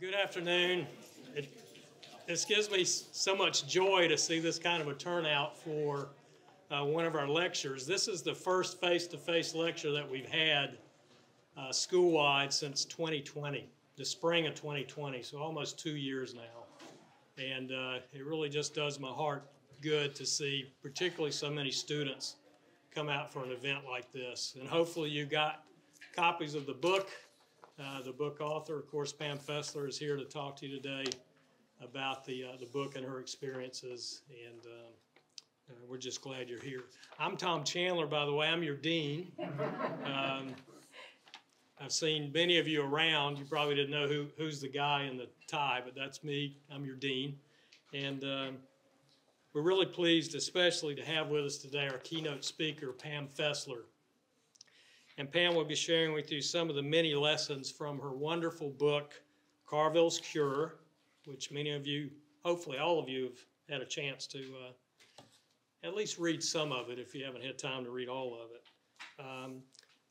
Good afternoon. It, this gives me so much joy to see this kind of a turnout for uh, one of our lectures. This is the first face-to-face lecture that we've had uh, school-wide since 2020, the spring of 2020, so almost two years now. And uh, it really just does my heart good to see particularly so many students come out for an event like this. And hopefully you got copies of the book uh, the book author, of course, Pam Fessler, is here to talk to you today about the, uh, the book and her experiences, and um, uh, we're just glad you're here. I'm Tom Chandler, by the way. I'm your dean. Um, I've seen many of you around. You probably didn't know who, who's the guy in the tie, but that's me. I'm your dean. And um, we're really pleased, especially, to have with us today our keynote speaker, Pam Fessler. And Pam will be sharing with you some of the many lessons from her wonderful book, Carville's Cure, which many of you, hopefully all of you, have had a chance to uh, at least read some of it if you haven't had time to read all of it. Um,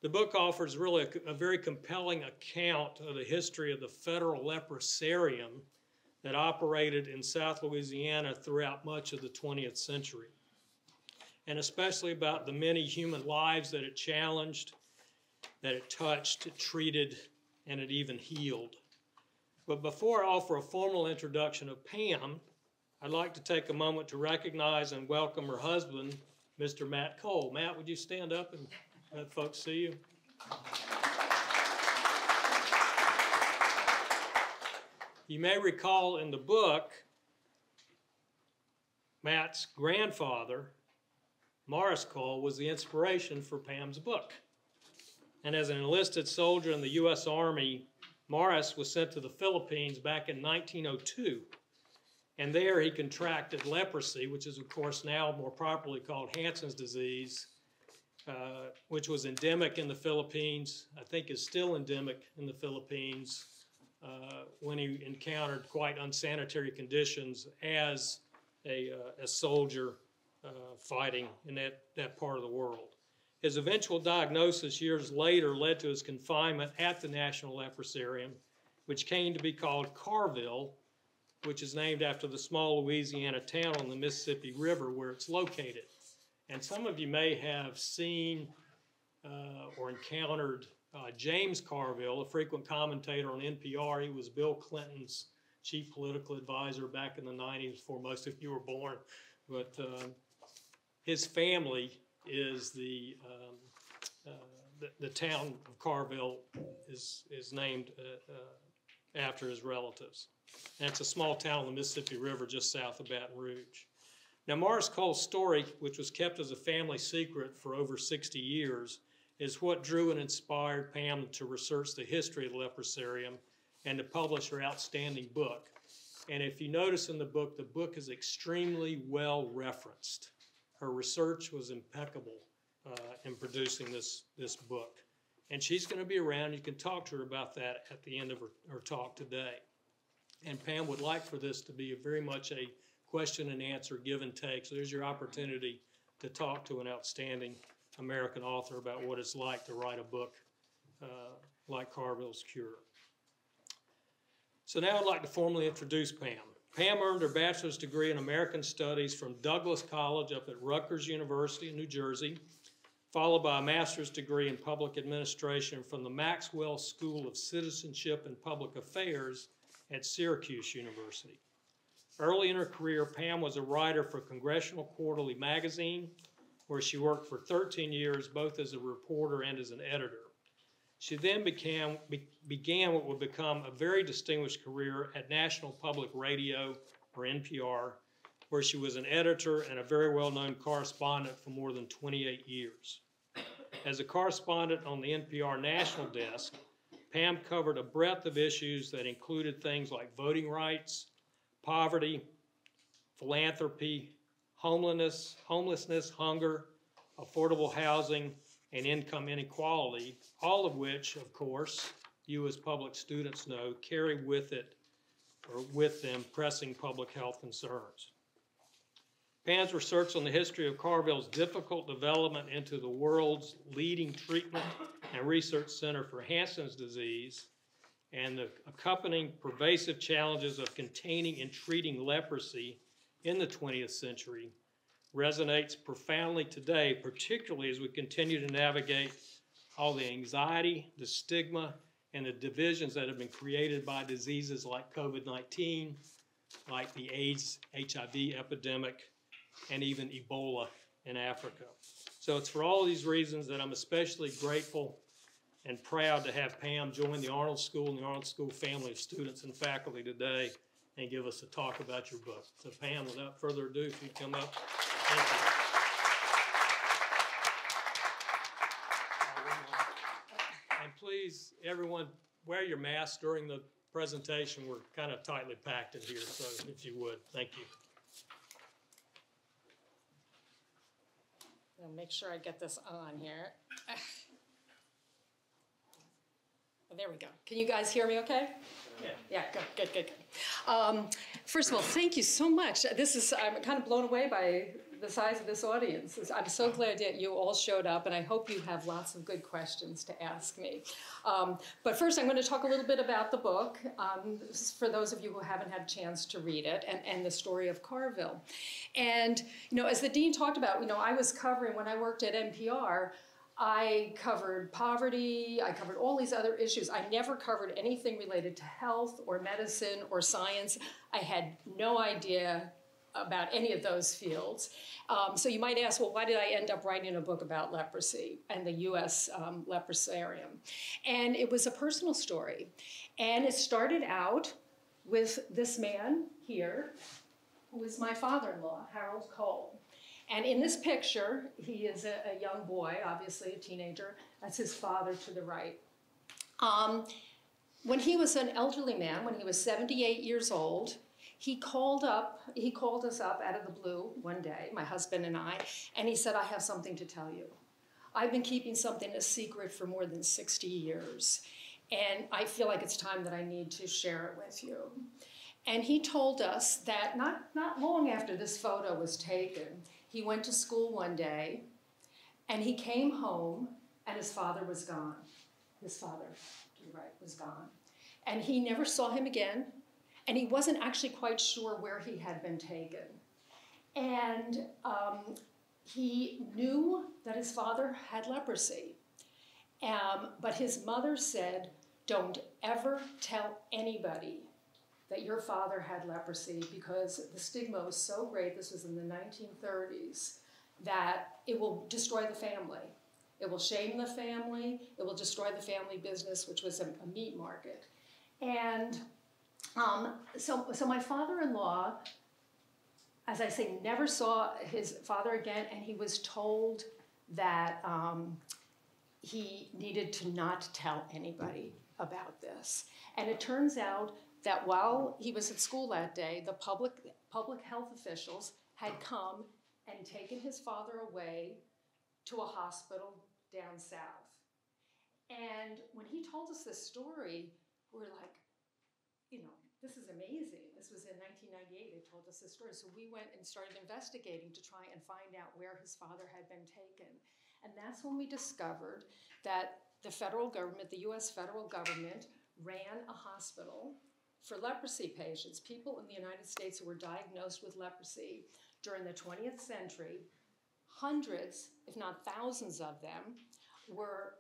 the book offers really a, a, very compelling account of the history of the federal leprosarium that operated in South Louisiana throughout much of the 20th century, and especially about the many human lives that it challenged that it touched, it treated, and it even healed. But before I offer a formal introduction of Pam, I'd like to take a moment to recognize and welcome her husband, Mr. Matt Cole. Matt, would you stand up and let folks see you? You may recall in the book, Matt's grandfather, Morris Cole, was the inspiration for Pam's book and as an enlisted soldier in the U.S. Army, Morris was sent to the Philippines back in 1902. And there he contracted leprosy, which is, of course, now more properly called Hansen's disease, uh, which was endemic in the Philippines, I think is still endemic in the Philippines, uh, when he encountered quite unsanitary conditions as a, uh, a soldier uh, fighting in that, that part of the world. His eventual diagnosis years later led to his confinement at the National Leprosarium, which came to be called Carville, which is named after the small Louisiana town on the Mississippi River where it's located. And some of you may have seen uh, or encountered uh, James Carville, a frequent commentator on NPR. He was Bill Clinton's chief political advisor back in the 90s before most of you were born. But uh, his family is the, um, uh, the, the, town of Carville is, is named uh, uh, after his relatives. And it's a small town on the Mississippi River just south of Baton Rouge. Now, Morris Cole's story, which was kept as a family secret for over 60 years, is what drew and inspired Pam to research the history of the leprosarium and to publish her outstanding book. And if you notice in the book, the book is extremely well referenced her research was impeccable uh, in producing this, this book. And she's going to be around. You can talk to her about that at the end of her, her talk today. And Pam would like for this to be very much a question and answer, give and take. So there's your opportunity to talk to an outstanding American author about what it's like to write a book uh, like Carville's Cure. So now I'd like to formally introduce Pam. Pam earned her bachelor's degree in American Studies from Douglass College up at Rutgers University in New Jersey, followed by a master's degree in public administration from the Maxwell School of Citizenship and Public Affairs at Syracuse University. Early in her career, Pam was a writer for Congressional Quarterly magazine, where she worked for 13 years both as a reporter and as an editor. She then became, be, began what would become a very distinguished career at National Public Radio, or NPR, where she was an editor and a very well known correspondent for more than 28 years. As a correspondent on the NPR national desk, Pam covered a breadth of issues that included things like voting rights, poverty, philanthropy, homelessness, homelessness, hunger, affordable housing, and income inequality, all of which, of course, you as public students know, carry with it or with them pressing public health concerns. Pam's research on the history of Carville's difficult development into the world's leading treatment and research center for Hansen's disease and the accompanying pervasive challenges of containing and treating leprosy in the 20th century resonates profoundly today, particularly as we continue to navigate all the anxiety, the stigma, and the divisions that have been created by diseases like COVID 19, like the AIDS, HIV epidemic, and even Ebola in Africa. So it's for all these reasons that I'm especially grateful and proud to have Pam join the Arnold School and the Arnold School family of students and faculty today and give us a talk about your book. So Pam, without further ado, if you come up. And please, everyone, wear your mask during the presentation. We're kind of tightly packed in here, so if you would, thank you. I'll make sure I get this on here. Oh, There we go. Can you guys hear me okay? Yeah. Yeah, good, good, good, good. Um, First of all, thank you so much. This is, I'm kind of blown away by the size of this audience. I'm so glad that you all showed up, and I hope you have lots of good questions to ask me. Um, But first, I'm going to talk a little bit about the book, um, for those of you who haven't had a chance to read it, and, and the story of Carville. And, you know, as the dean talked about, you know, I was covering, when I worked at NPR, I covered poverty, I covered all these other issues. I never covered anything related to health or medicine or science. I had no idea about any of those fields. Um, so you might ask, well, why did I end up writing a book about leprosy and the US um, leprosarium? And it was a personal story. And it started out with this man here, who is my father in law, Harold Cole. And in this picture, he is a, a young boy, obviously a teenager. That's his father to the right. Um, when he was an elderly man, when he was 78 years old, he called up, he called us up out of the blue one day, my husband and I, and he said, I have something to tell you. I've been keeping something a secret for more than 60 years, and I feel like it's time that I need to share it with you. And he told us that not, not long after this photo was taken, he went to school one day and he came home and his father was gone. His father, to the right, was gone. And he never saw him again, and he wasn't actually quite sure where he had been taken. And um, he knew that his father had leprosy. Um, but his mother said, Don't ever tell anybody that your father had leprosy because the stigma was so great, this was in the 1930s, that it will destroy the family. It will shame the family, it will destroy the family business, which was a, a meat market. And um, so, so my father in law, as I say, never saw his father again, and he was told that um, he needed to not tell anybody about this. And it turns out that while he was at school that day, the public, public health officials had come and taken his father away to a hospital down south. And when he told us this story, we're like, you know, this is amazing. This was in 1998, they told us this story. So we went and started investigating to try and find out where his father had been taken. And that's when we discovered that the federal government, the US federal government, ran a hospital for leprosy patients, people in the United States who were diagnosed with leprosy during the 20th century. Hundreds, if not thousands of them, were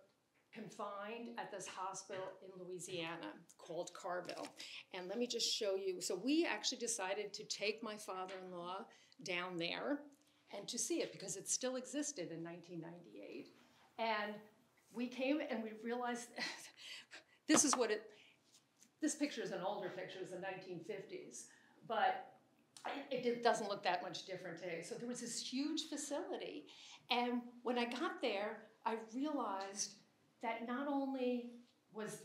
confined at this hospital in Louisiana called Carville. And let me just show you. So we actually decided to take my father-in-law down there and to see it because it still existed in 1998. And we came and we realized this is what it, this picture is an older picture, it's the 1950s, but it, it doesn't look that much different today. So there was this huge facility. And when I got there, I realized that not only was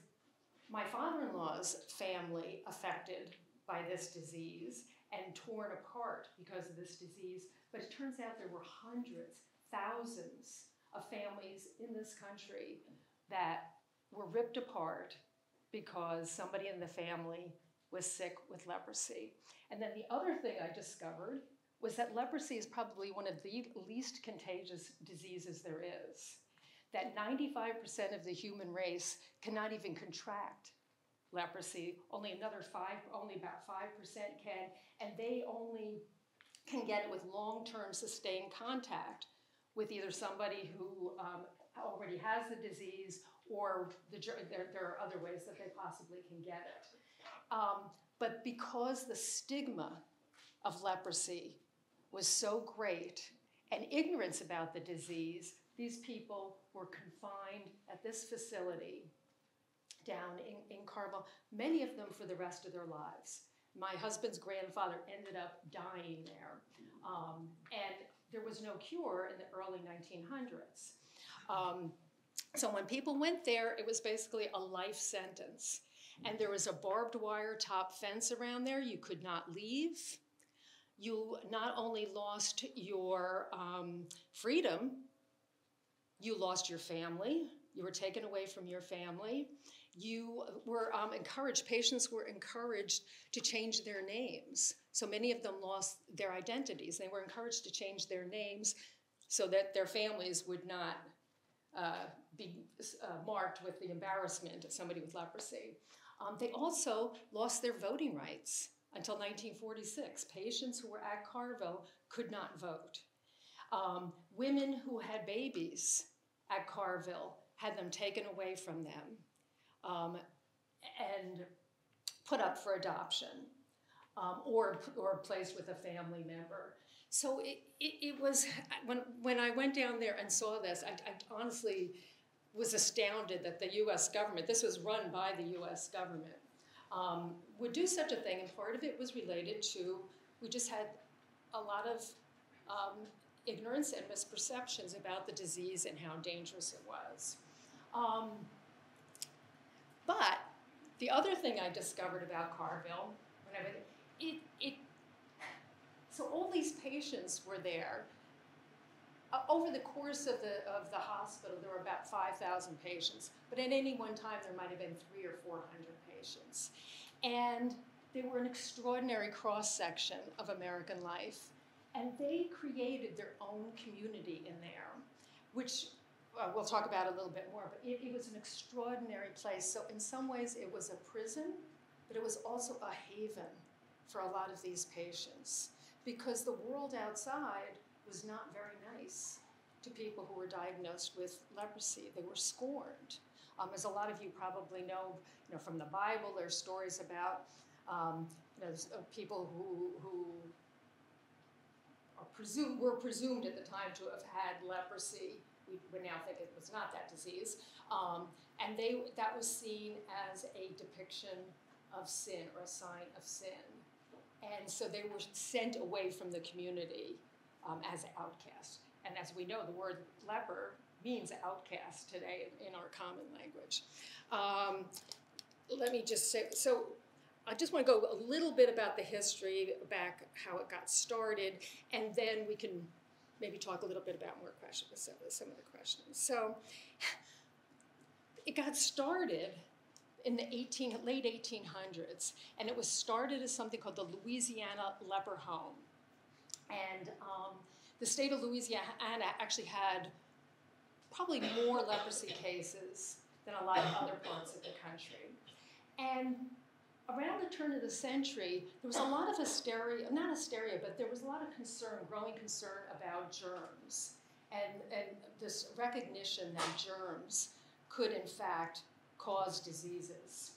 my father in law's family affected by this disease and torn apart because of this disease, but it turns out there were hundreds, thousands of families in this country that were ripped apart because somebody in the family was sick with leprosy. And then the other thing I discovered was that leprosy is probably one of the least contagious diseases there is. That 95% of the human race cannot even contract leprosy. Only another five, only about 5% can, and they only can get it with long term sustained contact with either somebody who um, already has the disease or the, there, there are other ways that they possibly can get it. Um, but because the stigma of leprosy was so great and ignorance about the disease, these people were confined at this facility down in, in Carville, many of them for the rest of their lives. My husband's grandfather ended up dying there, um, and there was no cure in the early 1900s. Um, so when people went there, it was basically a life sentence. And there was a barbed wire top fence around there. You could not leave. You not only lost your um, freedom, you lost your family. You were taken away from your family. You were um, encouraged, patients were encouraged to change their names. So many of them lost their identities. They were encouraged to change their names so that their families would not uh, be uh, marked with the embarrassment of somebody with leprosy. Um, they also lost their voting rights until 1946. Patients who were at Carville could not vote. Um, women who had babies at Carville had them taken away from them um, and put up for adoption um, or, or placed with a family member. So it, it, it, was, when, when I went down there and saw this, I, I honestly was astounded that the US government, this was run by the US government, um, would do such a thing. And part of it was related to, we just had a lot of um, ignorance and misperceptions about the disease and how dangerous it was. Um, but the other thing I discovered about Carville, when I went, it, it, so all these patients were there. Uh, over the course of the, of the hospital, there were about 5,000 patients, but at any one time there might have been three or 400 patients. And they were an extraordinary cross section of American life. And they created their own community in there, which uh, we'll talk about a little bit more, but it, it was an extraordinary place. So, in some ways, it was a prison, but it was also a haven for a lot of these patients because the world outside was not very nice to people who were diagnosed with leprosy. They were scorned. Um, as a lot of you probably know, you know from the Bible, there's stories about um, you know, people who, who are presumed, were presumed at the time to have had leprosy. We, would now think it was not that disease. Um, and they, that was seen as a depiction of sin or a sign of sin. And so they were sent away from the community um, as outcasts. And as we know, the word leper means outcast today in, our common language. Um, let me just say so. I just want to go a little bit about the history, back how it got started, and then we can maybe talk a little bit about more questions, some, of the questions. So it got started in the 18, late 1800s, and it was started as something called the Louisiana Leper Home. And um, the state of Louisiana actually had probably more leprosy cases than a lot of other parts of the country. And around the turn of the century, there was a lot of hysteria, not hysteria, but there was a lot of concern, growing concern about germs and, and this recognition that germs could, in fact, cause diseases.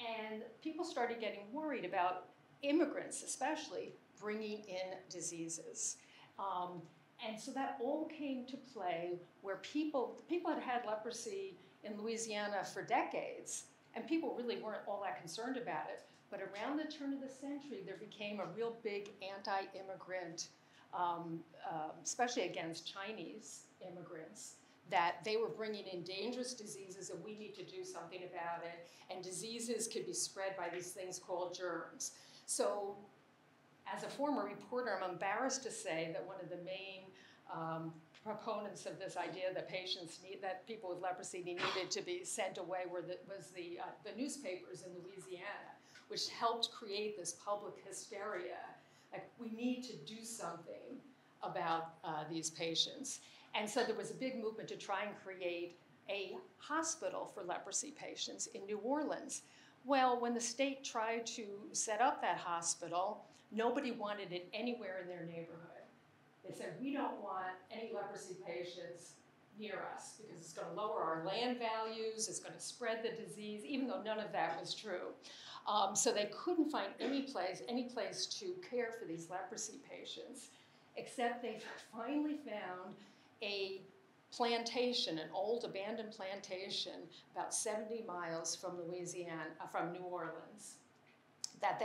And people started getting worried about immigrants, especially, bringing in diseases. Um, and so that all came to play where people, people had had leprosy in Louisiana for decades, and people really weren't all that concerned about it. But around the turn of the century, there became a real big anti immigrant, um, uh, especially against Chinese immigrants, that they were bringing in dangerous diseases and we need to do something about it. And diseases could be spread by these things called germs. So, as a former reporter, I'm embarrassed to say that one of the main um, proponents of this idea that patients need, that people with leprosy needed to be sent away were the, was the, uh, the newspapers in Louisiana, which helped create this public hysteria. Like, we need to do something about uh, these patients. And so there was a big movement to try and create a hospital for leprosy patients in New Orleans. Well, when the state tried to set up that hospital, nobody wanted it anywhere in their neighborhood. They said, we don't want any leprosy patients near us because it's going to lower our land values, it's going to spread the disease, even though none of that was true. Um, so they couldn't find any place, any place to care for these leprosy patients, except they finally found a plantation, an old abandoned plantation, about 70 miles from Louisiana, from New Orleans, that,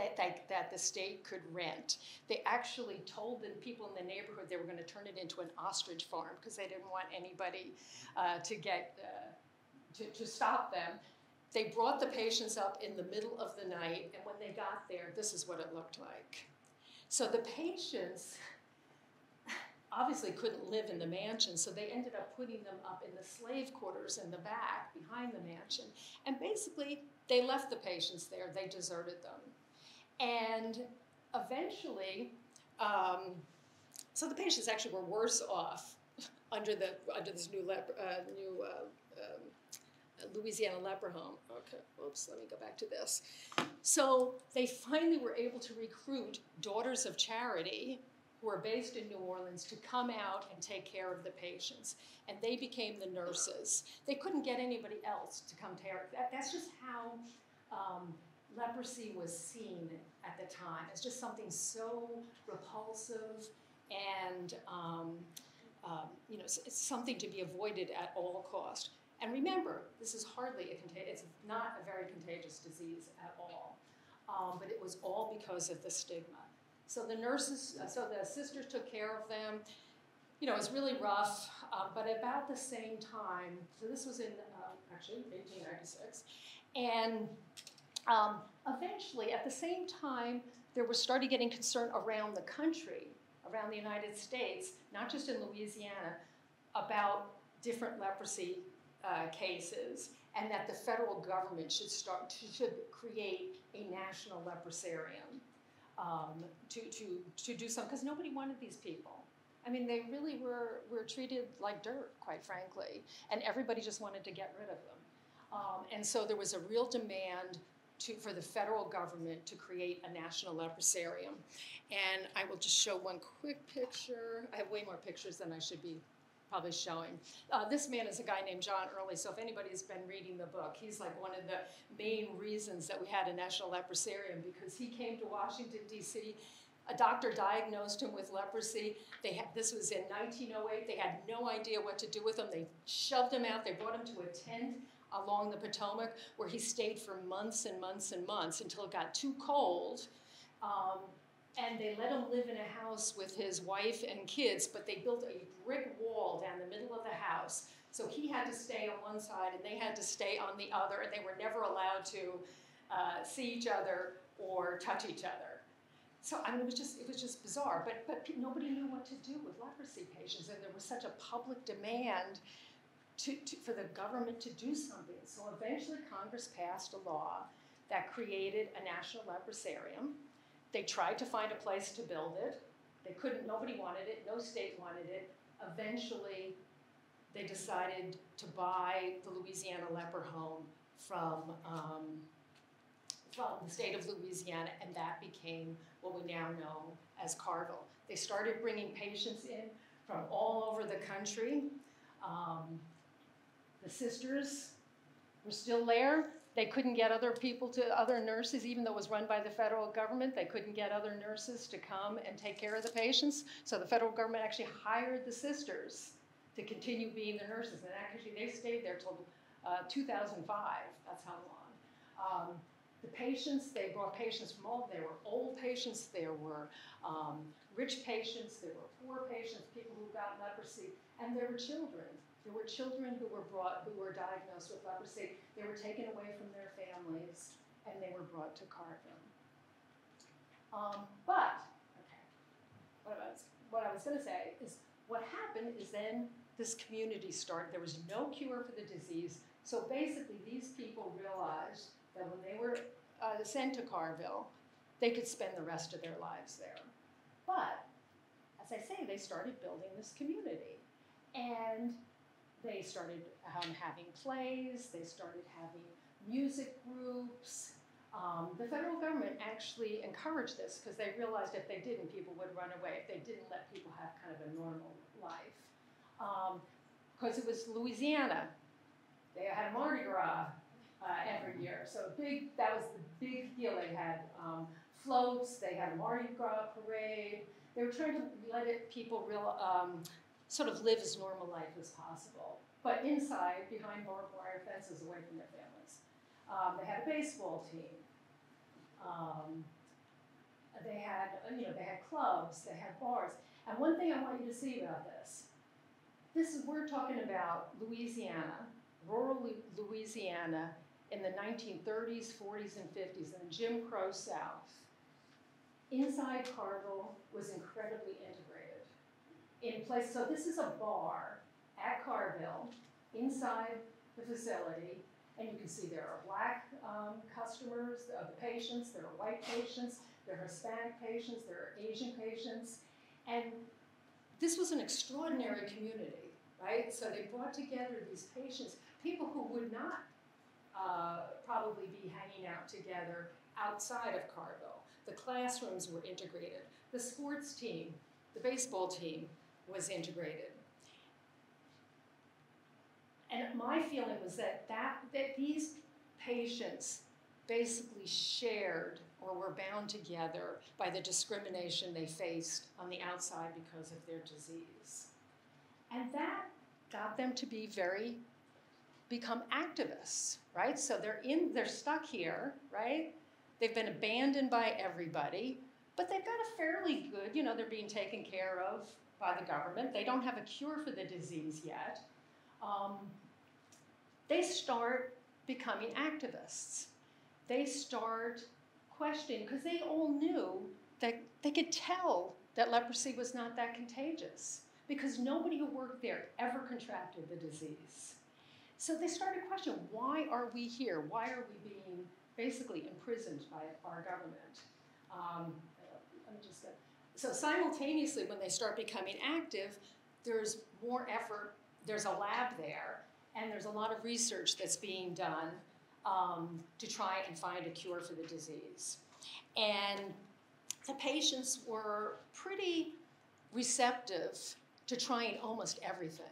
that the state could rent. They actually told the people in the neighborhood they were going to turn it into an ostrich farm because they didn't want anybody uh, to get uh, to, to stop them. They brought the patients up in the middle of the night, and when they got there, this is what it looked like. So the patients obviously couldn't live in the mansion, so they ended up putting them up in the slave quarters in the back behind the mansion. And basically, they left the patients there, they deserted them. And eventually, um, so the patients actually were worse off under the under this new leper, uh, new uh, um, Louisiana leper home. Okay, oops, let me go back to this. So they finally were able to recruit daughters of charity who are based in New Orleans to come out and take care of the patients. And they became the nurses. They couldn't get anybody else to come care. That, that's just how um, leprosy was seen at the time. as just something so repulsive and um, um, you know, something to be avoided at all cost. And remember, this is hardly a contagious, it's not a very contagious disease at all. Um, but it was all because of the stigma. So the nurses, so the sisters took care of them. You know, it was really rough, uh, but about the same time, so this was in uh, actually 1896, and um, eventually, at the same time, there was started getting concern around the country, around the United States, not just in Louisiana, about different leprosy uh, cases, and that the federal government should start should create a national leprosarium um, to, to, to do something, because nobody wanted these people. I mean, they really were, were treated like dirt, quite frankly, and everybody just wanted to get rid of them. Um, and so there was a real demand to, for the federal government to create a national leprosarium. And I will just show one quick picture. I have way more pictures than I should be probably showing. Uh, this man is a guy named John Early, so if anybody's been reading the book, he's like one of the main reasons that we had a National Leprosarium because he came to Washington, D.C. A doctor diagnosed him with leprosy. They had, this was in 1908. They had no idea what to do with him. They shoved him out. They brought him to a tent along the Potomac where he stayed for months and months and months until it got too cold. Um, and they let him live in a house with his wife and kids, but they built a brick wall down the middle of the house. So he had to stay on one side and they had to stay on the other, and they were never allowed to uh, see each other or touch each other. So I mean, it was just it was just bizarre. But but nobody knew what to do with leprosy patients, and there was such a public demand to, to, for the government to do something. So eventually, Congress passed a law that created a national leprosarium they tried to find a place to build it. They couldn't, nobody wanted it, no state wanted it. Eventually, they decided to buy the Louisiana leper home from, um, from the state of Louisiana, and that became what we now know as Carville. They started bringing patients in from all over the country. Um, the sisters were still there. They couldn't get other people to, other nurses, even though it was run by the federal government, they couldn't get other nurses to come and take care of the patients. So the federal government actually hired the sisters to continue being the nurses. And actually, they stayed there till uh, 2005. That's how long. Um, the patients, they brought patients from all, there were old patients, there were um, rich patients, there were poor patients, people who got leprosy, and there were children. There were children who were brought, who were diagnosed with leprosy. They were taken away from their families and they were brought to Carville. Um, but, okay, what I was, what I was going to say is what happened is then this community started. There was no cure for the disease. So basically, these people realized that when they were uh, sent to Carville, they could spend the rest of their lives there. But, as I say, they started building this community. And they started um, having plays, they started having music groups, Um, the federal government actually encouraged this because they realized if they didn't, people would run away, if they didn't let people have kind of a normal life. Because it was Louisiana. They had a Mardi Gras uh, every year. So big, that was the big deal. They had um, floats, they had a Mardi Gras parade. They were trying to let it, people real, um, sort of live as normal life as possible, but inside, behind barbed wire fences, away from their families. Um, they had a baseball team. Um, they had, uh, you know, they had clubs, they had bars. And one thing I want you to see about this, this is, we're talking about Louisiana, rural Louisiana in the 1930s, 40s, and 50s in the Jim Crow South. Inside Carville was incredibly integrated. In place, so this is a bar at Carville, inside the facility, and you can see there are black um, customers of the patients, there are white patients, there are Hispanic patients, there are Asian patients, and this was an extraordinary community, right? So they brought together these patients, people who would not uh, probably be hanging out together outside of Carville. The classrooms were integrated. The sports team, the baseball team, was integrated. And my feeling was that, that, that these patients basically shared or were bound together by the discrimination they faced on the outside because of their disease. And that got them to be very become activists, right? So they're in they're stuck here, right? They've been abandoned by everybody, but they've got a fairly good, you know, they're being taken care of by the government. They don't have a cure for the disease yet. Um, they start becoming activists. They start questioning, because they all knew that they could tell that leprosy was not that contagious, because nobody who worked there ever contracted the disease. So they started questioning why are we here? Why are we being basically imprisoned by our government? Um, let me just so simultaneously, when they start becoming active, there's more effort. There's a lab there, and there's a lot of research that's being done um, to try and find a cure for the disease. And the patients were pretty receptive to trying almost everything.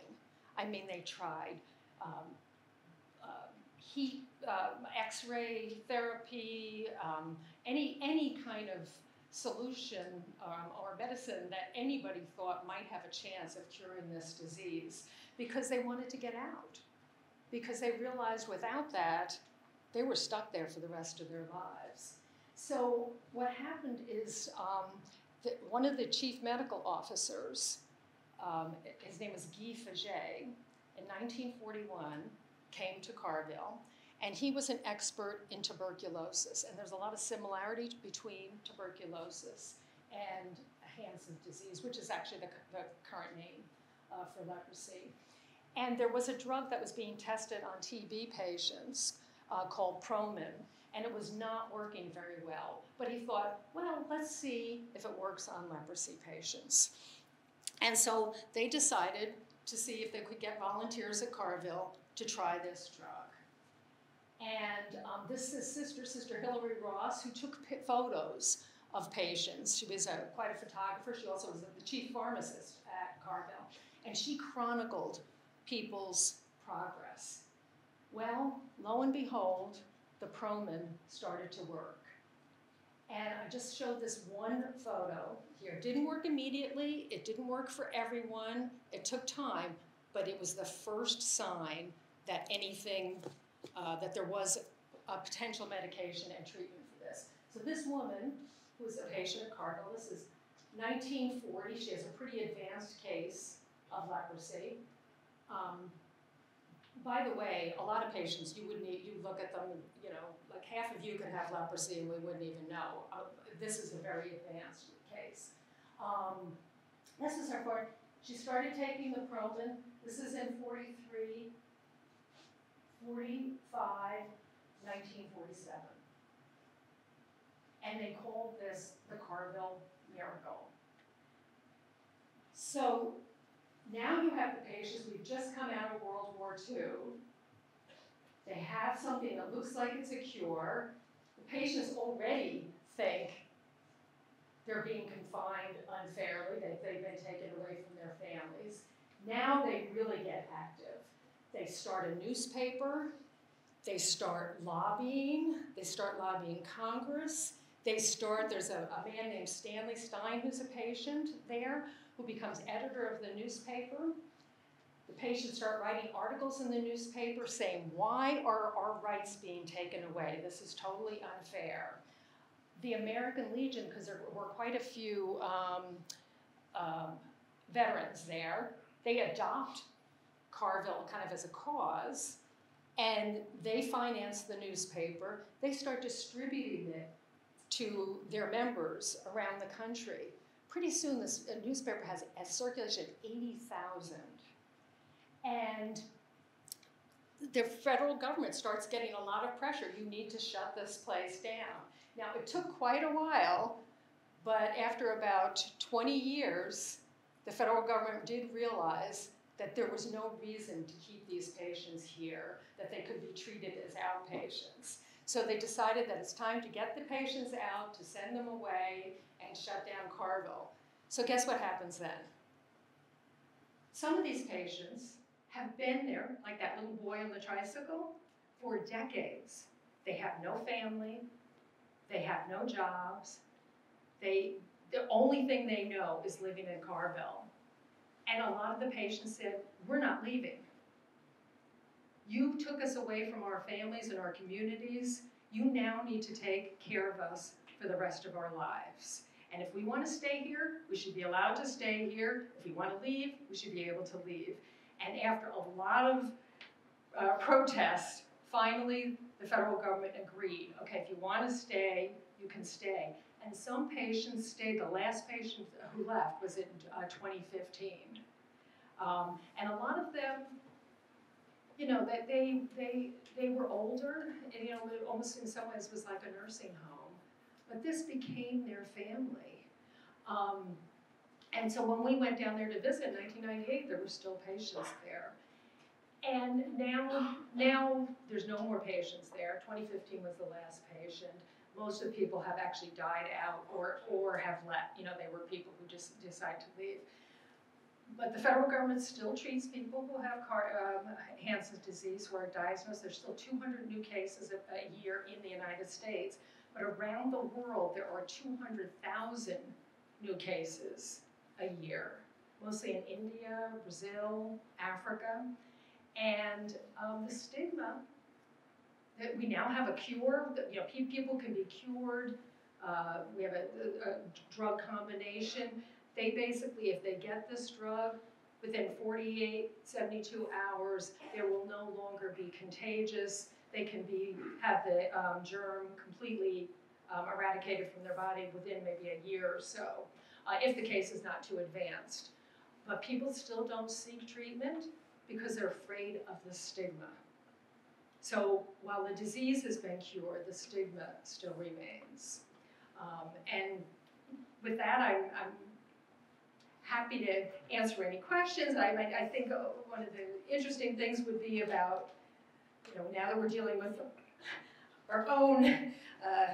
I mean, they tried um, uh, heat, uh, X-ray therapy, um, any any kind of solution um, or medicine that anybody thought might have a chance of curing this disease because they wanted to get out. Because they realized without that, they were stuck there for the rest of their lives. So, what happened is um, that one of the chief medical officers, um, his name was Guy Faget, in 1941 came to Carville and he was an expert in tuberculosis. And there's a lot of similarity between tuberculosis and Hansen's disease, which is actually the, the current name uh, for leprosy. And there was a drug that was being tested on TB patients uh, called Promin, and it was not working very well. But he thought, well, let's see if it works on leprosy patients. And so they decided to see if they could get volunteers at Carville to try this drug. And um, this is Sister, Sister Hilary Ross, who took photos of patients. She was a, quite a photographer. She also was the chief pharmacist at Carville. And she chronicled people's progress. Well, lo and behold, the Promin started to work. And I just showed this one photo here. It didn't work immediately, it didn't work for everyone, it took time, but it was the first sign that anything uh, that there was a potential medication and treatment for this. So this woman, who was a patient at Carville, this is 1940. She has a pretty advanced case of leprosy. Um, by the way, a lot of patients, you wouldn't, you look at them, you know, like half of you could have leprosy and we wouldn't even know. Uh, this is a very advanced case. Um, this is her part. She started taking the Promin. This is in 43. 45, 1947. And they called this the Carville Miracle. So now you have the patients, we've just come out of World War II. They have something that looks like it's a cure. the patients already think they're being confined unfairly, that they've been taken away from their families. Now they really get active. They start a newspaper, they start lobbying, they start lobbying Congress, they start, there's a, a man named Stanley Stein who's a patient there who becomes editor of the newspaper. The patients start writing articles in the newspaper saying, why are our rights being taken away? This is totally unfair. The American Legion, because there were quite a few um, um, veterans there, they adopt Carville kind of as a cause, and they finance the newspaper. They start distributing it to their members around the country. Pretty soon, this newspaper has a circulation of 80,000. And the federal government starts getting a lot of pressure. You need to shut this place down. Now, it took quite a while, but after about 20 years, the federal government did realize that there was no reason to keep these patients here, that they could be treated as outpatients. So they decided that it's time to get the patients out, to send them away, and shut down Carville. So guess what happens then? Some of these patients have been there, like that little boy on the tricycle, for decades. They have no family, they have no jobs, they, the only thing they know is living in Carville. And a lot of the patients said, we're not leaving. You took us away from our families and our communities. You now need to take care of us for the rest of our lives. And if we want to stay here, we should be allowed to stay here. If we want to leave, we should be able to leave. And after a lot of uh, protests, finally the federal government agreed, okay, if you want to stay, you can stay. And some patients stayed, the last patient who left was in uh, 2015. Um, and a lot of them, you know, that they, they, they were older, and, you know, it almost in some ways was like a nursing home. But this became their family. Um, and so when we went down there to visit in 1998, there were still patients there. And now, now there's no more patients there. 2015 was the last patient. Most of the people have actually died out or, or have left. You know, they were people who just decide to leave. But the federal government still treats people who have car, um, Hansen's disease who are diagnosed. There's still 200 new cases a, a year in the United States. But around the world, there are 200,000 new cases a year, mostly in India, Brazil, Africa. And um, the stigma that we now have a cure, that, you know, people can be cured. Uh, we have a, a, drug combination. They basically, if they get this drug, within 48, 72 hours, they will no longer be contagious. They can be have the um, germ completely um, eradicated from their body within maybe a year or so, uh, if the case is not too advanced. But people still don't seek treatment because they're afraid of the stigma. So while the disease has been cured, the stigma still remains. Um, and with that, I'm, I'm, happy to answer any questions. I, I, I think uh, one of the interesting things would be about, you know, now that we're dealing with our own uh,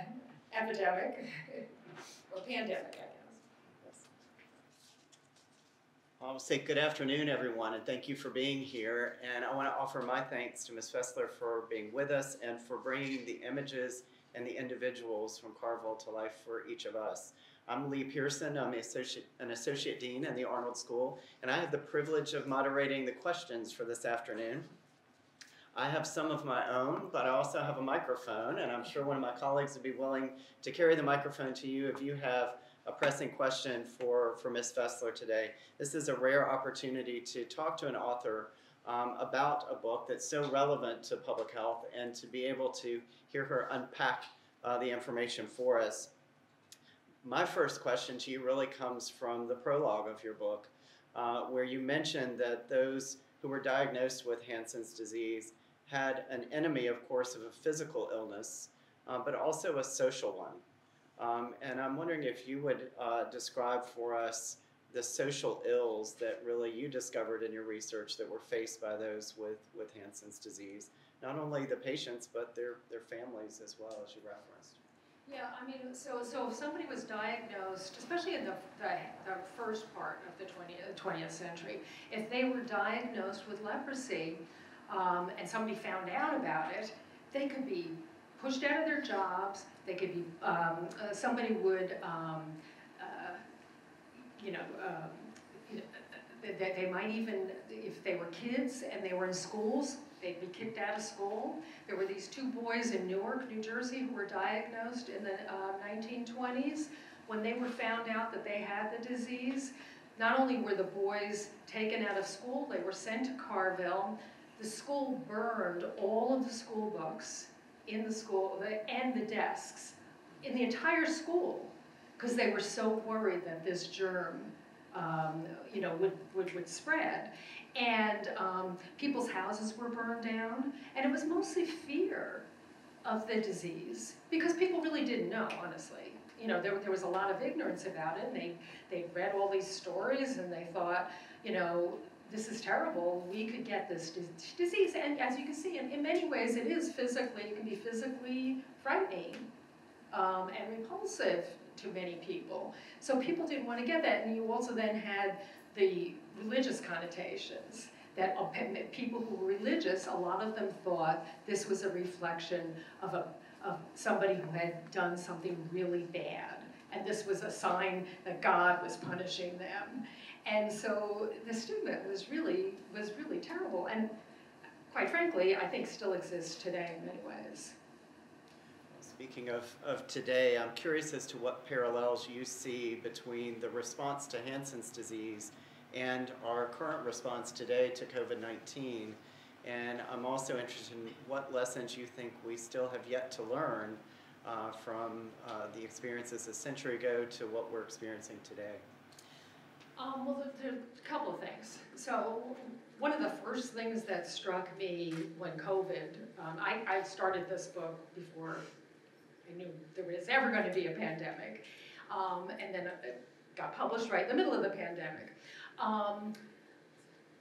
epidemic or pandemic, I'll say good afternoon, everyone, and thank you for being here. And I want to offer my thanks to Ms. Fessler for being with us and for bringing the images and the individuals from Carville to life for each of us. I'm Lee Pearson. I'm associate, an associate dean in the Arnold School, and I have the privilege of moderating the questions for this afternoon. I have some of my own, but I also have a microphone, and I'm sure one of my colleagues would be willing to carry the microphone to you if you have a pressing question for, for Ms. Fessler today. This is a rare opportunity to talk to an author um, about a book that's so relevant to public health and to be able to hear her unpack uh, the information for us. My first question to you really comes from the prologue of your book, uh, where you mentioned that those who were diagnosed with Hansen's disease had an enemy, of course, of a physical illness, uh, but also a social one. Um, and I'm wondering if you would uh, describe for us the social ills that really you discovered in your research that were faced by those with, with Hansen's disease. not only the patients, but their, their families as well, as you referenced. Yeah, I mean, so, so if somebody was diagnosed, especially in the, the, the first part of the twentieth, twentieth century, if they were diagnosed with leprosy, um, and somebody found out about it, they could be pushed out of their jobs, they could be, um, uh, somebody would, um, uh, you know, um, they, they might even, if they were kids and they were in schools, they'd be kicked out of school. There were these two boys in Newark, New Jersey, who were diagnosed in the uh, 1920s. When they were found out that they had the disease, not only were the boys taken out of school, they were sent to Carville. The school burned all of the school books in the school and the desks in the entire school because they were so worried that this germ um, you know, would, would, would spread. And um, people's houses were burned down, and it was mostly fear of the disease because people really didn't know, honestly. You know, there, there was a lot of ignorance about it, and they, they read all these stories and they thought, you know, this is terrible, we could get this disease. And as you can see, in, in many ways, it is physically, it can be physically frightening um, and repulsive to many people. So people didn't want to get that, and you also then had the religious connotations that people who were religious, a lot of them thought this was a reflection of, a, of somebody who had done something really bad. And this was a sign that God was punishing them. And so the stigma was really, was really terrible. And quite frankly, I think still exists today in many ways. Speaking of, of today, I'm curious as to what parallels you see between the response to Hansen's disease and our current response today to COVID 19. And I'm also interested in what lessons you think we still have yet to learn uh, from uh, the experiences a century ago to what we're experiencing today. Um, well, there, are a couple of things. So, one of the first things that struck me when COVID, um, I, I started this book before I knew there was ever going to be a pandemic. Um, and then it got published right in the middle of the pandemic. Um,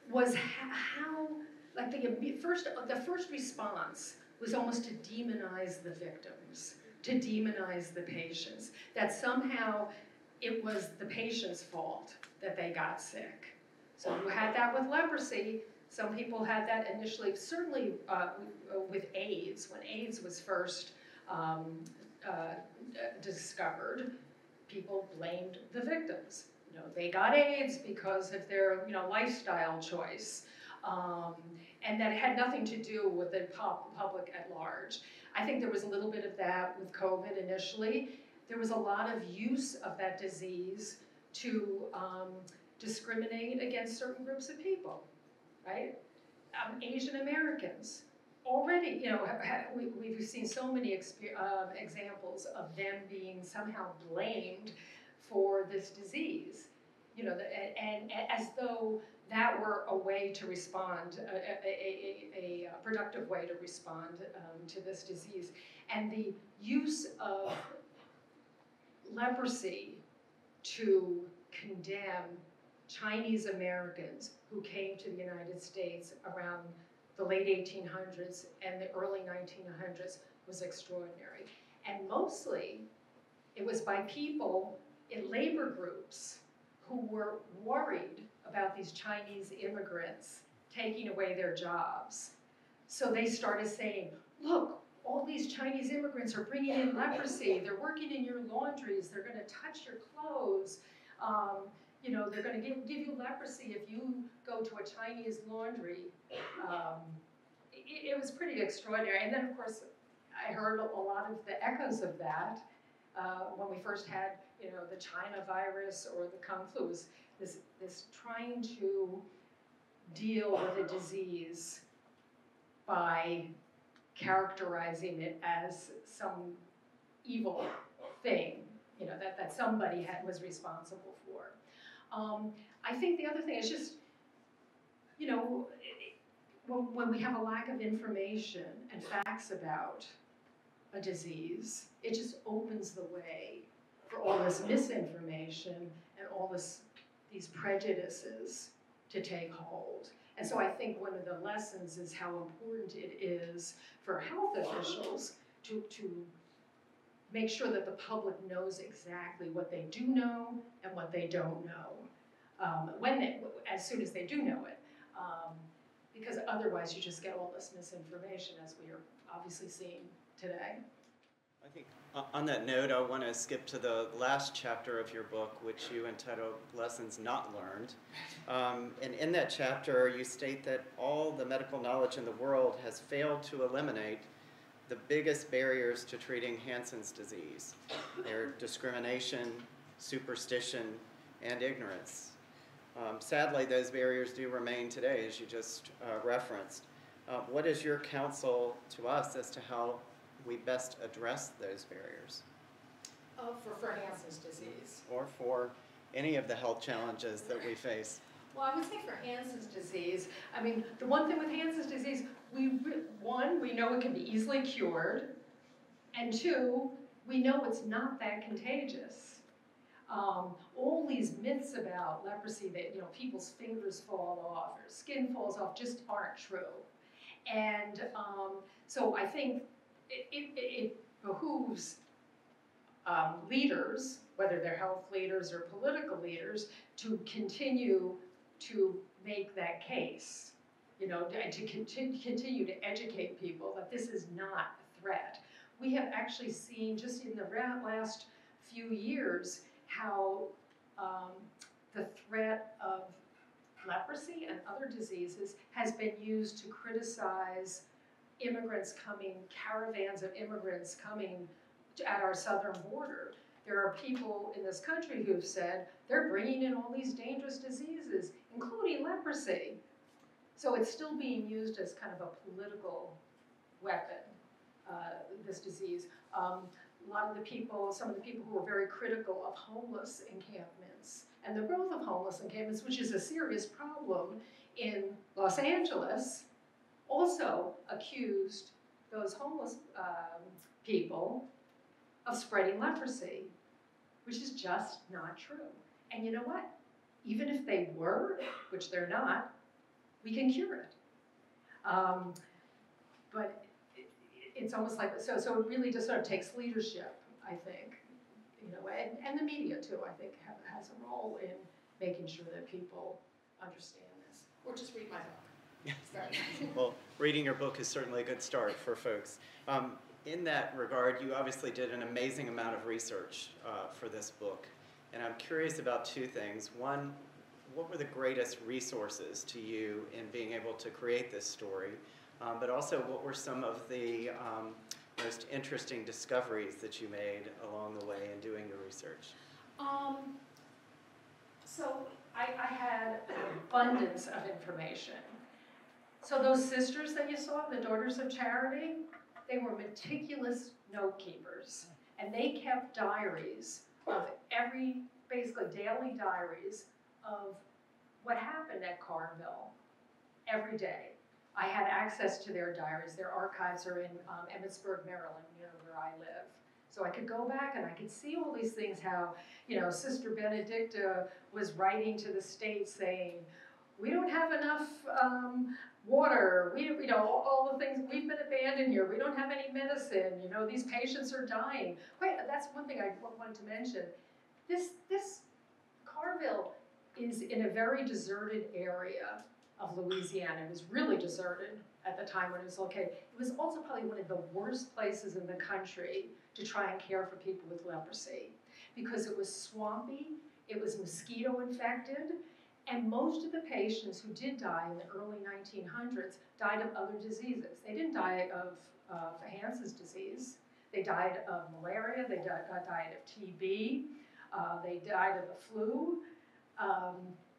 was how, like the first, the first response was almost to demonize the victims, to demonize the patients, that somehow it was the patient's fault that they got sick. So you had that with leprosy. Some people had that initially, certainly uh, with AIDS, when AIDS was first um, uh, discovered, people blamed the victims. You know, they got AIDS because of their you know lifestyle choice, um, and that had nothing to do with the public at large. I think there was a little bit of that with COVID initially. There was a lot of use of that disease to um, discriminate against certain groups of people, right? Um, Asian Americans, already, you know, we, we've seen so many um, examples of them being somehow blamed for this disease. You know, and, and, as though that were a way to respond, a, a, a, a productive way to respond um, to this disease. And the use of leprosy to condemn Chinese Americans who came to the United States around the late 1800s and the early 1900s was extraordinary. And mostly, it was by people in labor groups who were worried about these Chinese immigrants taking away their jobs. So they started saying, look, all these Chinese immigrants are bringing in leprosy. They're working in your laundries. They're going to touch your clothes. Um, you know, they're going to give, give you leprosy if you go to a Chinese laundry. Um, it, it, was pretty extraordinary. And then, of course, I heard a, lot of the echoes of that uh, when we first had, you know, the China virus or the Kung flu. Was this, this trying to deal with a disease by characterizing it as some evil thing, you know, that, that somebody had, was responsible for. Um, I think the other thing is just, you know, when, when we have a lack of information and facts about a disease, it just opens the way for all this misinformation and all this, these prejudices to take hold. And so I think one of the lessons is how important it is for health officials to, to make sure that the public knows exactly what they do know and what they don't know. Um, when they, as soon as they do know it. Um, because otherwise you just get all this misinformation as we are obviously seeing today. I think uh, on that note, I want to skip to the last chapter of your book, which you entitled Lessons Not Learned. Um, and in that chapter, you state that all the medical knowledge in the world has failed to eliminate the biggest barriers to treating Hansen's disease. They're discrimination, superstition, and ignorance. Um, sadly, those barriers do remain today, as you just uh, referenced. Uh, what is your counsel to us as to how we best address those barriers? Uh, for, for Hansen's disease. Or for any of the health challenges that we face? Well, I would say for Hansen's disease, I mean, the one thing with Hansen's disease, we, one, we know it can be easily cured, and two, we know it's not that contagious. Um, all these myths about leprosy that, you know, people's fingers fall off or skin falls off just aren't true. And um, so I think it, it, it behooves um, leaders, whether they're health leaders or political leaders, to continue to make that case. You know, and to continue, to educate people that this is not a threat. We have actually seen just in the last few years how um, the threat of leprosy and other diseases has been used to criticize immigrants coming, caravans of immigrants coming to- at our southern border. There are people in this country who've said they're bringing in all these dangerous diseases, including leprosy. So it's still being used as kind of a political weapon, uh, this disease. Um, a lot of the people, some of the people who were very critical of homeless encampments and the growth of homeless encampments, which is a serious problem in Los Angeles, also accused those homeless um, people of spreading leprosy, which is just not true. And you know what? Even if they were, which they're not, we can cure it. Um, but it, it's almost like so. So it really just sort of takes leadership, I think, you know, and, and the media too. I think have, has a role in making sure that people understand this, or just read my book. Sorry. Well, reading your book is certainly a good start for folks. Um, in that regard, you obviously did an amazing amount of research uh, for this book. And I'm curious about two things. One, what were the greatest resources to you in being able to create this story? Um, but also, what were some of the um, most interesting discoveries that you made along the way in doing your research? Um, so I, I had an abundance of information. So those sisters that you saw, the Daughters of Charity, they were meticulous note keepers. And they kept diaries of every, basically daily diaries of what happened at Carville every day. I had access to their diaries. Their archives are in um, Emmitsburg, Maryland, you know, where I live. So I could go back and I could see all these things how, you know, Sister Benedicta was writing to the state saying, we don't have enough um, water, we, you know, all, all the things, we've been abandoned here, we don't have any medicine, you know, these patients are dying. Wait, that's one thing I wanted to mention. This, this Carville is in a very deserted area of Louisiana. It was really deserted at the time when it was located. It was also probably one of the worst places in the country to try and care for people with leprosy because it was swampy, it was mosquito infected, and most of the patients who did die in the early 1900s died of other diseases. They didn't die of uh, disease. They died of malaria. They died, uh, died of TB. Uh, they died of the flu. Um,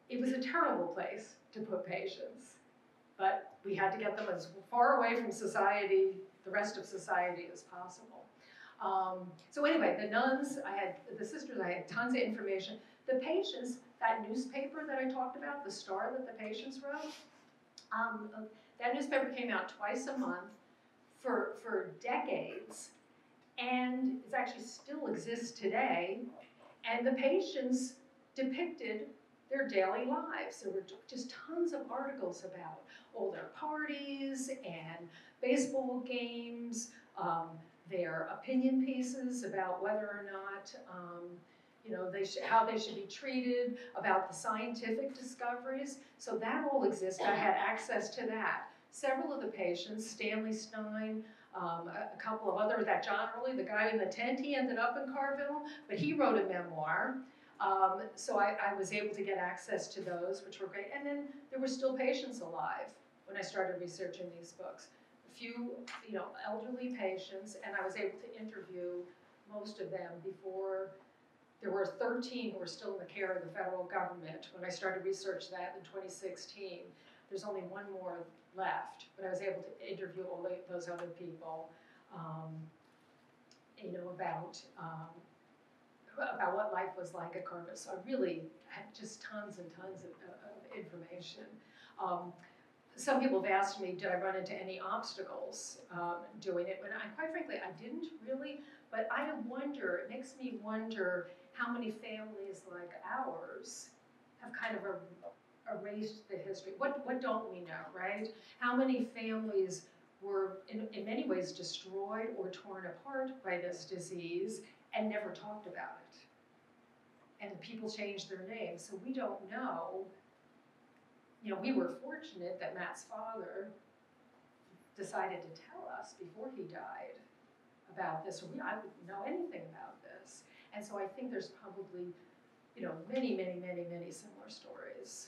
it was a terrible place to put patients, but we had to get them as far away from society, the rest of society, as possible. Um, so anyway, the nuns, I had the sisters, I had tons of information. The patients, that newspaper that I talked about, the Star that the patients wrote, um, that newspaper came out twice a month for for decades, and it actually still exists today. And the patients depicted their daily lives. There were just tons of articles about all their parties and baseball games, um, their opinion pieces about whether or not, um, you know, they how they should be treated, about the scientific discoveries. So that all existed. I had access to that. Several of the patients, Stanley Stein, um, a, a couple of other, that John Early, the guy in the tent, he ended up in Carville, but he wrote a memoir. Um, so I, I was able to get access to those, which were great. And then there were still patients alive when I started researching these books. A few, you know, elderly patients, and I was able to interview most of them before there were 13 who were still in the care of the federal government when I started research that in 2016. There's only one more left, but I was able to interview all those other people, um, you know, about um, about what life was like at Carville. So I really had just tons and tons of, of information. Um, some people have asked me, did I run into any obstacles um, doing it? And I, quite frankly, I didn't really. But I wonder. It makes me wonder how many families like ours have kind of er- erased the history. What what don't we know, right? How many families were in, in many ways destroyed or torn apart by this disease and never talked about it. And people changed their names, so we don't know. You know, we were fortunate that Matt's father decided to tell us before he died about this. We, I wouldn't know anything about this. And so I think there's probably, you know, many, many, many, many similar stories.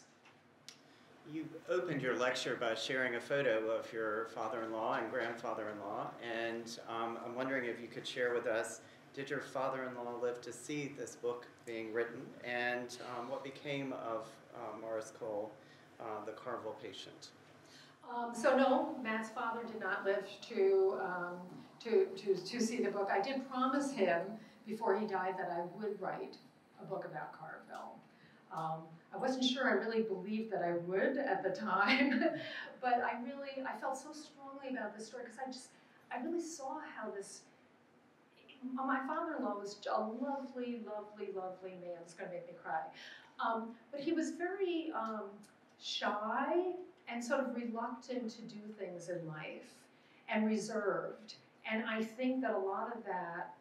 You opened your lecture by sharing a photo of your father-in-law and grandfather-in-law, and um, I'm wondering if you could share with us, did your father-in-law live to see this book being written, and um, what became of uh, Morris Cole, uh, the Carville patient? Um, so no, Matt's father did not live to, um, to, to, to see the book. I did promise him before he died that I would write a book about Carville. Um, I wasn't sure I really believed that I would at the time, but I really, I felt so strongly about this story because I just, I really saw how this, my father-in-law was a lovely, lovely, lovely man. It's gonna make me cry. Um, but he was very um, shy and sort of reluctant to do things in life and reserved. And I think that a lot of that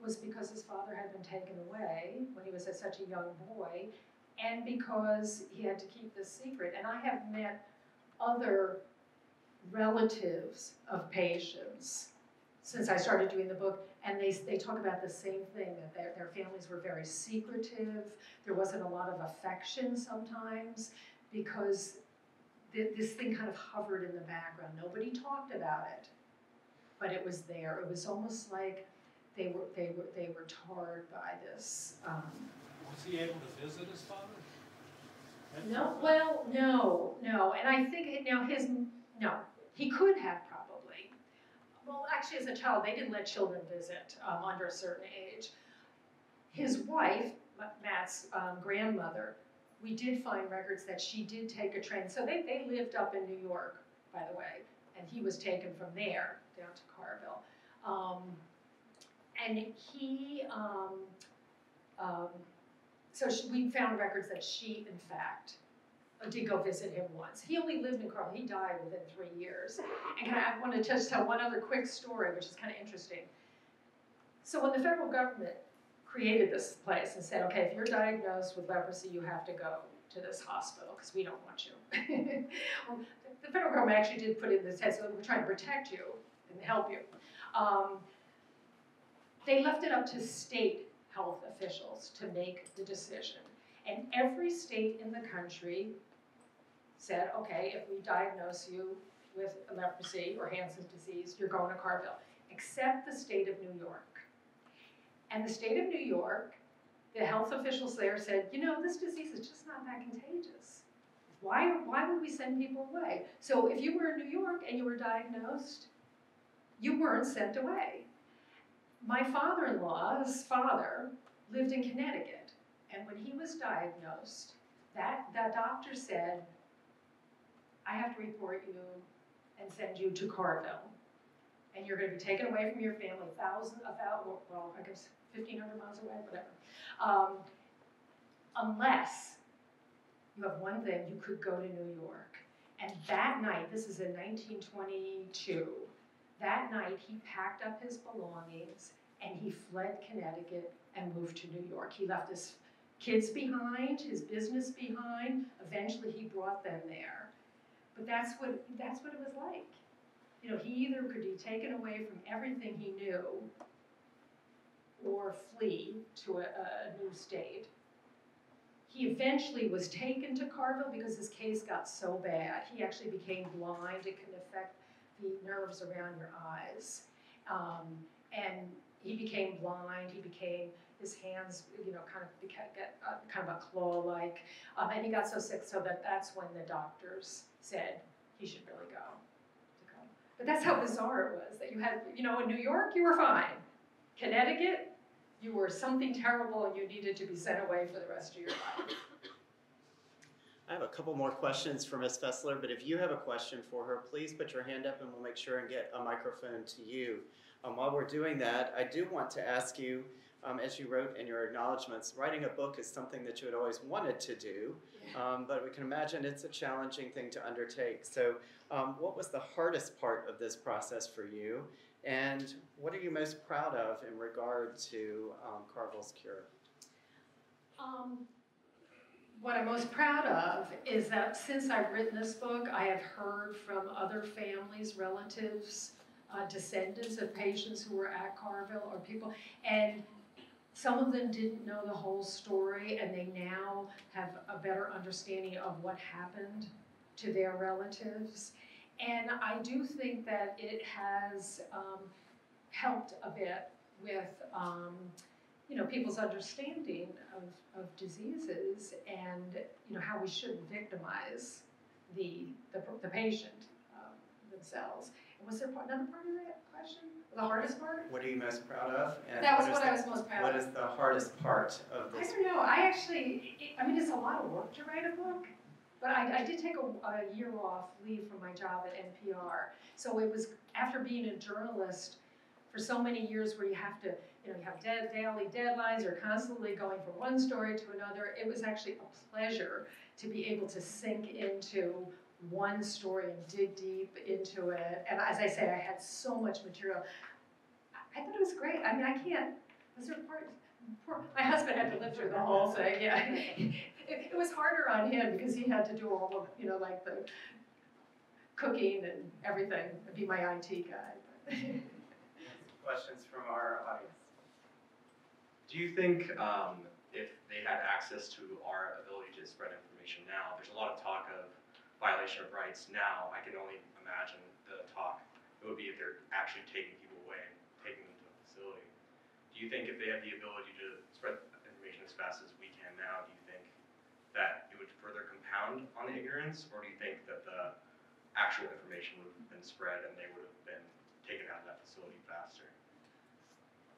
was because his father had been taken away when he was such a young boy, and because he had to keep this secret. And I have met other relatives of patients since I started doing the book, and they, they talk about the same thing that their, their families were very secretive. There wasn't a lot of affection sometimes because th- this thing kind of hovered in the background. Nobody talked about it, but it was there. It was almost like they were they were they were tarred by this. Um, Was he able to visit his father? no, well, no, no, and I think it- now his no, he could have. Well, actually, as a child, they didn't let children visit um, under a certain age. His wife, Matt's um, grandmother, we did find records that she did take a train. So they, they lived up in New York, by the way, and he was taken from there down to Carville. Um, and he, um, um, so she, we found records that she, in fact, did go visit him once. He only lived in Carville. He died within three years. And I want to just tell one other quick story, which is kind of interesting. So when the federal government created this place and said, okay, if you're diagnosed with leprosy, you have to go to this hospital because we don't want you. well, the federal government actually did put in this head, so we're trying to protect you and help you. Um, they left it up to state health officials to make the decision. And every state in the country said, okay, if we diagnose you with leprosy or Hansen's disease, you're going to Carville, except the state of New York. And the state of New York, the health officials there said, you know, this disease is just not that contagious. Why, why would we send people away? So if you were in New York and you were diagnosed, you weren't sent away. My father-in-law's father lived in Connecticut, and when he was diagnosed, that, that doctor said, I have to report you and send you to Carville. And you're gonna be taken away from your family, thousand, a thousand, well, I guess fifteen hundred miles away, whatever. Um, unless you have one thing, you could go to New York. And that night, this is in 1922, that night he packed up his belongings and he fled Connecticut and moved to New York. He left his kids behind, his business behind. Eventually, he brought them there. But that's what that's what it was like. You know, he either could be taken away from everything he knew, or flee to a, a new state. He eventually was taken to Carville because his case got so bad. He actually became blind. It can affect the nerves around your eyes. Um, and he became blind. He became his hands, you know, kind of became, uh, kind of a claw-like. Um, and he got so sick so that that's when the doctors said he should really go. To. But that's how bizarre it was that you had, you know, in New York you were fine. Connecticut, you were something terrible and you needed to be sent away for the rest of your life. I have a couple more questions for Ms. Fessler, but if you have a question for her, please put your hand up and we'll make sure and get a microphone to you. Um, while we're doing that, I do want to ask you, um, as you wrote in your acknowledgments, writing a book is something that you had always wanted to do, um, but we can imagine it's a challenging thing to undertake. So, um, what was the hardest part of this process for you, and what are you most proud of in regard to um, Carville's cure? Um, what I'm most proud of is that since I've written this book, I have heard from other families, relatives, uh, descendants of patients who were at Carville or people, and some of them didn't know the whole story and they now have a better understanding of what happened to their relatives. And I do think that it has um, helped a bit with um, you know, people's understanding of, of diseases and, you know, how we shouldn't victimize the, the, the patient um, themselves. Was there part, another part of that question? The hardest part? What are you most proud of? And That was is what the- I was most proud What of. What is the hardest part of this? I don't know, I actually, it- I mean, it's a lot of work to write a book, but I, I did take a, a year off leave from my job at NPR. So it was, after being a journalist for so many years where you have to, you know, you have dead, daily deadlines, you're constantly going from one story to another, it was actually a pleasure to be able to sink into one story and dig deep into it. And as I say, I had so much material. I, thought it was great, I mean, I can't, was there part, Poor, my husband had to live through the whole thing, yeah. It, it was harder on him because he had to do all of, you know, like the cooking and everything, be my IT guy. Questions from our audience? Do you think um, if they had access to our ability to spread information now, there's a lot of talk of violation of rights now. I can only imagine the talk it would be if they're actually taking people away and taking them to a facility. Do you think if they had the ability to spread information as fast as we can now, do you think that it would further compound on the ignorance, or do you think that the actual information would have been spread and they would have been taken out of that facility faster?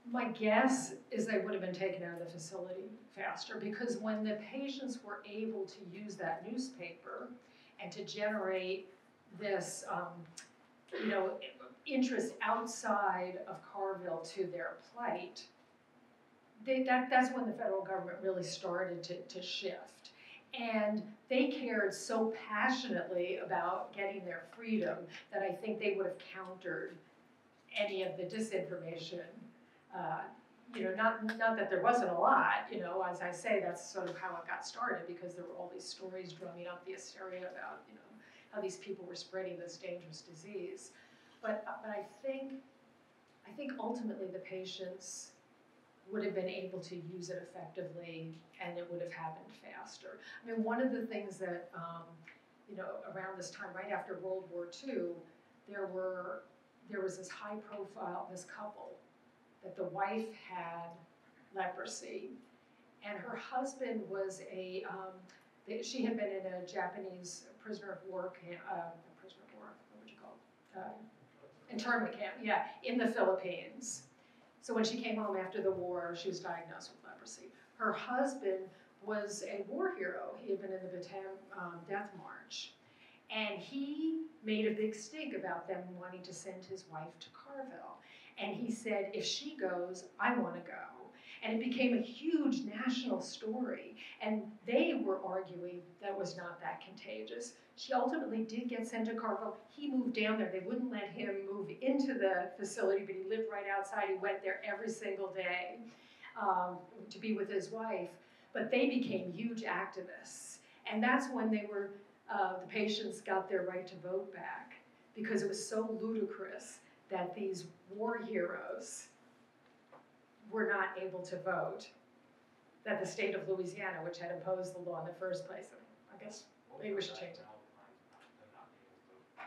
My guess is they would have been taken out of the facility faster because when the patients were able to use that newspaper and to generate this, um, you know, interest outside of Carville to their plight, they, that, that's when the federal government really started to, to shift. And they cared so passionately about getting their freedom that I think they would have countered any of the disinformation uh, you know, not, not that there wasn't a lot, you know, as I say, that's sort of how it got started, because there were all these stories drumming up the hysteria about, you know, how these people were spreading this dangerous disease. But, but I think, I think ultimately the patients would have been able to use it effectively, and it would have happened faster. I mean, one of the things that, um, you know, around this time, right after World War II, there were, there was this high profile, this couple, that the wife had leprosy, and her husband was a, um, she had been in a Japanese prisoner of war camp, uh, prisoner of war, what would you call it? Uh, internment camp, yeah, in the Philippines. So when she came home after the war, she was diagnosed with leprosy. Her husband was a war hero. He had been in the Bataan um, Death March. And he made a big stink about them wanting to send his wife to Carville. And he said, if she goes, I want to go. And it became a huge national story. And they were arguing that was not that contagious. She ultimately did get sent to Carville. He moved down there. They wouldn't let him move into the facility, but he lived right outside. He went there every single day um, to be with his wife. But they became huge activists. And that's when they were, uh, the patients got their right to vote back because it was so ludicrous that these war heroes were not able to vote. That the state of Louisiana, which had imposed the law in the first place, I guess maybe we should change it.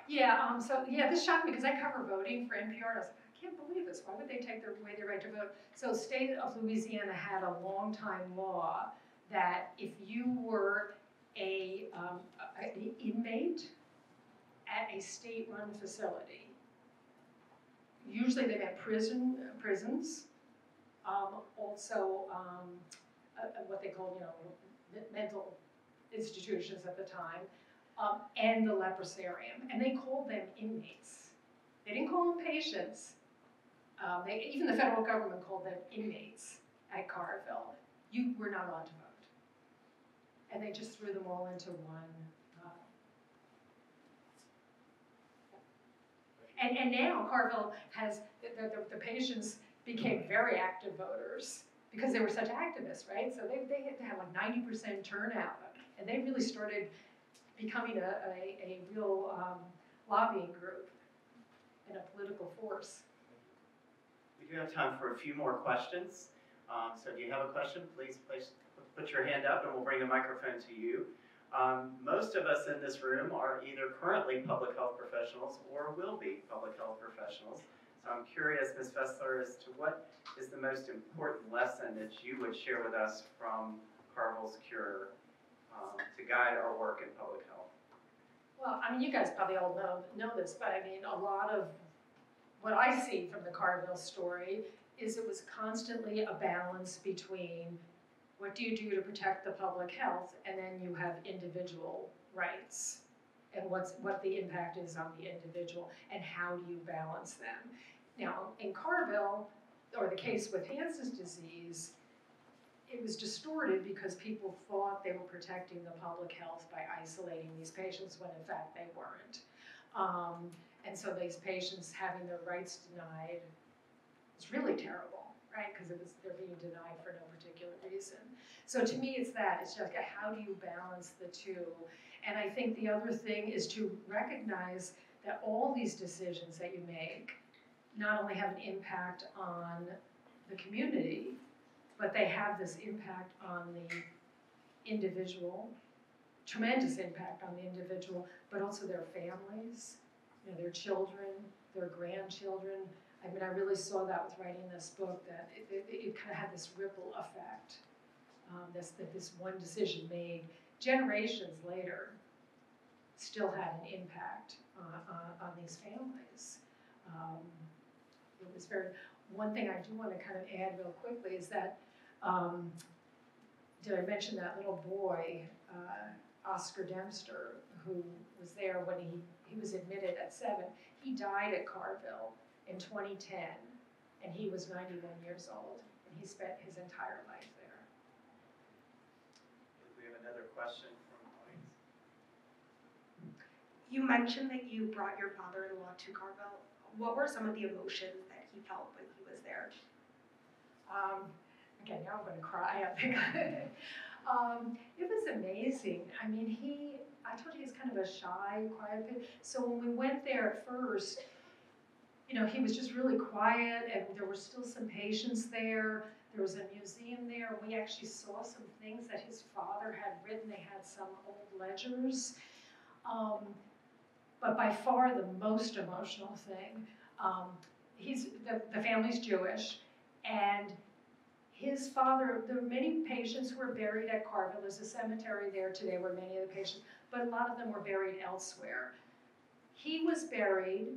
Yeah, um, so, yeah, this shocked me because I cover voting for NPR. I was like, I can't believe this. Why would they take their, away their right to vote? So state of Louisiana had a long time law that if you were a, um, a- an inmate at a state-run facility, usually they meant prison, prisons, um, also, um, uh, what they called, you know, mental institutions at the time, um, and the leprosarium, and they called them inmates. They didn't call them patients. Um, they, even the federal government called them inmates at Carville. You were not allowed to vote, and they just threw them all into one. Uh, and and now Carville has the, the, the patients became very active voters because they were such activists, right? So they they had to have like ninety percent turnout, and they really started becoming a, a, a real um, lobbying group and a political force. We do have time for a few more questions. Um, so if you have a question, please place, put your hand up and we'll bring a microphone to you. Um, most of us in this room are either currently public health professionals or will be public health professionals. So I'm curious, Ms. Fessler, as to what is the most important lesson that you would share with us from Carville's Cure um, to guide our work in public health? Well, I mean, you guys probably all know know this, but I mean, a lot of what I see from the Carville story is it was constantly a balance between what do you do to protect the public health, and then you have individual rights, and what's what the impact is on the individual, and how do you balance them? Now, in Carville, or the case with Hansen's disease, it was distorted because people thought they were protecting the public health by isolating these patients when in fact they weren't. Um, and so these patients having their rights denied was really terrible, right? Because it was they're being denied for no particular reason. So to me, it's that. It's just how do you balance the two? And I think the other thing is to recognize that all these decisions that you make not only have an impact on the community, but they have this impact on the individual, tremendous impact on the individual, but also their families, you know, their children, their grandchildren. I mean, I really saw that with writing this book, that it, it, it kind of had this ripple effect. Um, this, that this one decision made generations later still had an impact on, on, on these families. Um, it was very, one thing I do want to kind of add real quickly is that um, did I mention that little boy, uh, Oscar Dempster, who was there when he, he was admitted at seven? He died at Carville in 2010, and he was 91 years old, and he spent his entire life there. We have another question from the audience. You mentioned that you brought your father-in-law to Carville. What were some of the emotions that he felt when he was there? Um, okay, now I'm going to cry. I think. um, it was amazing. I mean, he. I told you he's kind of a shy, quiet. kid. So when we went there at first, you know, he was just really quiet, and there were still some patients there. There was a museum there. We actually saw some things that his father had written. They had some old ledgers. Um, but by far the most emotional thing, um, he's the, the family's Jewish, and his father, there were many patients who were buried at Carville. There's a cemetery there today where many of the patients, but a lot of them were buried elsewhere. He was buried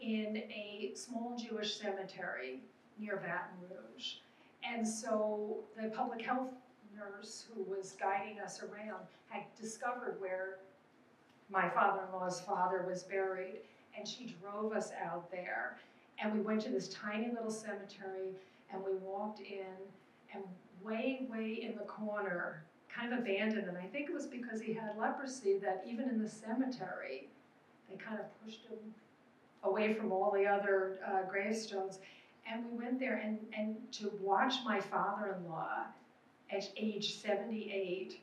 in a small Jewish cemetery near Baton Rouge. And so the public health nurse who was guiding us around had discovered where my father-in-law's father was buried, and she drove us out there. And we went to this tiny little cemetery, and we walked in, and way, way in the corner, kind of abandoned. And I think it was because he had leprosy that even in the cemetery, they kind of pushed him away from all the other uh, gravestones. And we went there, and, and to watch my father in law at age 78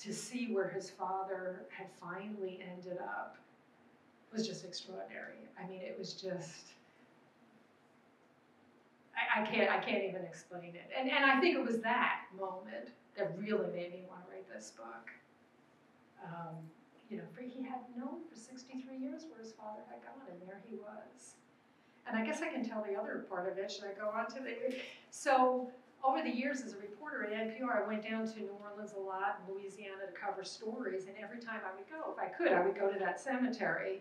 to see where his father had finally ended up was just extraordinary. I mean, it was just. I, can't I can't even explain it. And and I think it was that moment that really made me want to write this book. Um, you know, for he had known for 63 years where his father had gone, and there he was. And I guess I can tell the other part of it. Should I go on to the? So over the years as a reporter at NPR, I went down to New Orleans a lot and Louisiana to cover stories. And every time I would go, if I could, I would go to that cemetery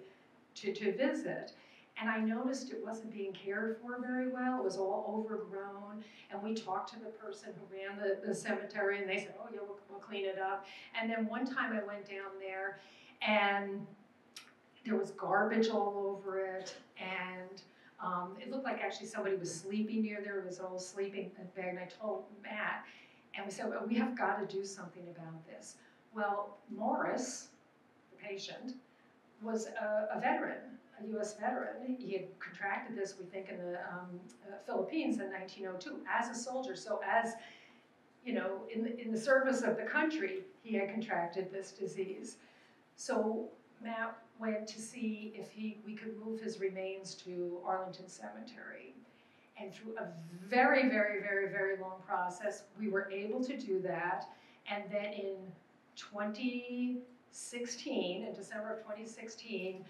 to, to visit. And I noticed it wasn't being cared for very well. It was all overgrown. And we talked to the person who ran the, the cemetery, and they said, Oh, yeah, we'll, we'll clean it up. And then one time I went down there, and there was garbage all over it. And um, it looked like actually somebody was sleeping near there. It was old sleeping bag. And I told Matt, and we said, well, We have got to do something about this. Well, Morris, the patient, was a, a veteran, a U.S. veteran. He had contracted this, we think, in the um, uh, Philippines in 1902 as a soldier. So, as you know, in in the service of the country, he had contracted this disease. So Matt went to see if he we could move his remains to Arlington Cemetery. And through a very, very, very, very long process, we were able to do that. And then in 2016, in December of 2016,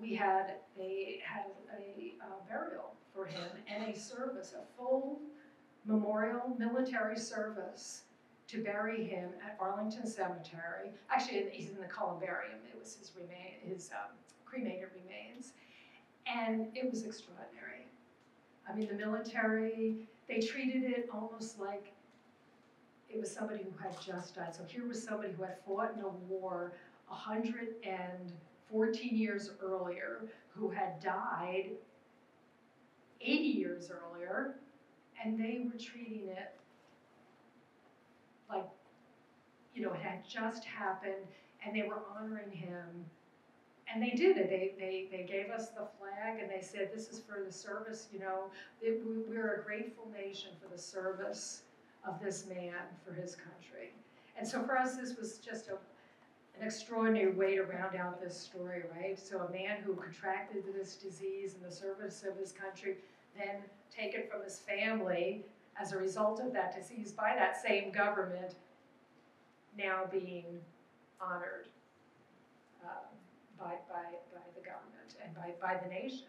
we had a had a, uh, burial for him and a service, a full memorial military service to bury him at Arlington Cemetery. Actually, he's in the columbarium. It was his remain, his um, cremated remains, and it was extraordinary. I mean, the military they treated it almost like it was somebody who had just died. So here was somebody who had fought in a war 114 years earlier, who had died 80 years earlier, and they were treating it like, you know, it had just happened, and they were honoring him. And they did it. They, they, they gave us the flag and they said, This is for the service, you know. It, we, we're a grateful nation for the service of this man for his country. And so for us, this was just a, an extraordinary way to round out this story, right? So a man who contracted this disease in the service of his country, then taken from his family as a result of that disease by that same government, now being honored uh, by, by, by the government and by, by the nation.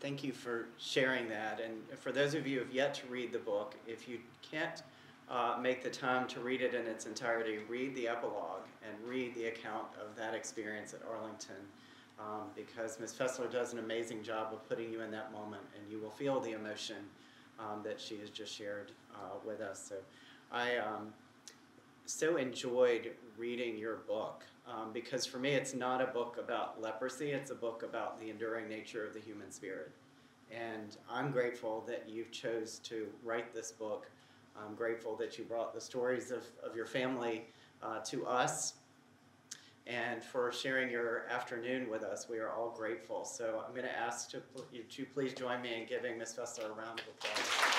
Thank you for sharing that. And for those of you who have yet to read the book, if you can't uh, make the time to read it in its entirety, read the epilogue and read the account of that experience at Arlington. Um, because Ms. Fessler does an amazing job of putting you in that moment, and you will feel the emotion um, that she has just shared uh, with us. So I um, so enjoyed reading your book um, because for me, it's not a book about leprosy, it's a book about the enduring nature of the human spirit. And I'm grateful that you chose to write this book. I'm grateful that you brought the stories of, of your family uh, to us and for sharing your afternoon with us. We are all grateful. So I'm going to ask to, you to please join me in giving Ms. Fessler a round of applause.